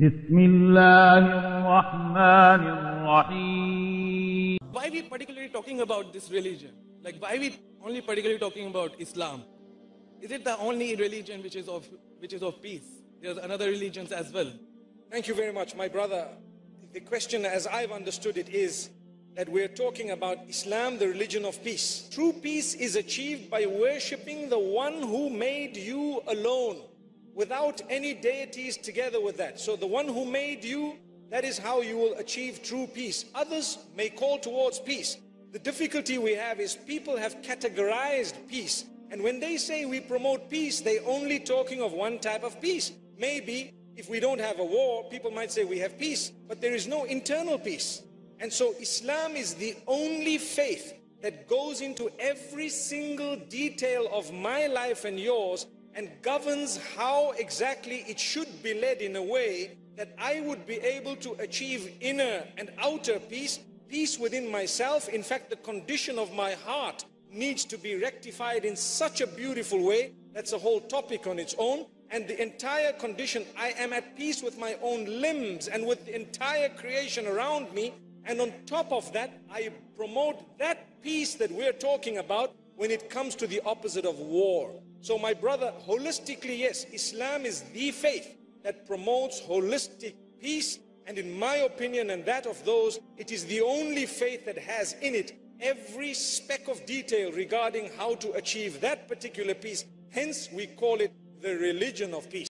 بسم الله الرحمن الرحيم Why we particularly talking about this religion? Like why we only particularly talking about Islam? Is it the only religion which is of which is of peace? There's another religions as well. Thank you very much, my brother. The question, as I've understood it, is that we're talking about Islam, the religion of peace. True peace is achieved by worshipping the one who made you alone, without any deities together with that. So, the one who made you, that is how you will achieve true peace. Others may call towards peace. The difficulty we have is people have categorized peace. And when they say we promote peace, they're only talking of one type of peace. Maybe if we don't have a war, people might say we have peace, but there is no internal peace. And so Islam is the only faith that goes into every single detail of my life and yours and governs how exactly it should be led in a way that I would be able to achieve inner and outer peace, peace within myself. In fact, the condition of my heart needs to be rectified in such a beautiful way. That's a whole topic on its own. And the entire condition, I am at peace with my own limbs and with the entire creation around me. And on top of that, I promote that peace that we're talking about when it comes to the opposite of war. So, my brother, holistically, yes, Islam is the faith that promotes holistic peace. And in my opinion, and that of those, it is the only faith that has in it every speck of detail regarding how to achieve that particular peace. Hence, we call it the religion of peace.